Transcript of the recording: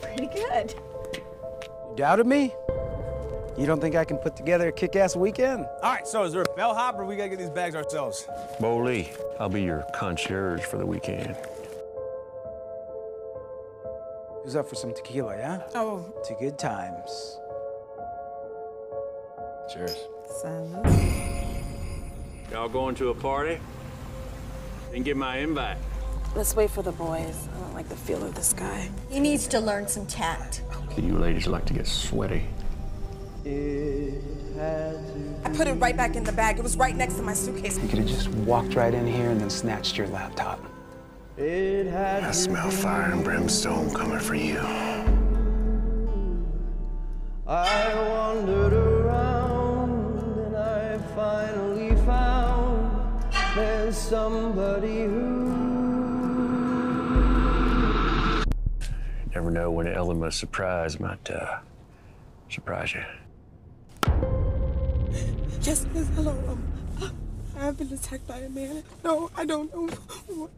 Pretty good. You doubted me? You don't think I can put together a kick-ass weekend? All right, so is there a bellhop or we gotta get these bags ourselves? Bo Lee, I'll be your concierge for the weekend. Who's up for some tequila, yeah? Oh, To good times. Cheers. salud. Y'all going to a party? Didn't get my invite. Let's wait for the boys. I don't like the feel of this guy. He needs to learn some tact. You ladies like to get sweaty. I put it right back in the bag. It was right next to my suitcase. You could have just walked right in here and then snatched your laptop. I smell fire and brimstone coming for you. I wandered around and I finally found there's somebody who Never know when an element of surprise might uh, surprise you. Yes, hello. Um, I have been attacked by a man. No, I don't know. what-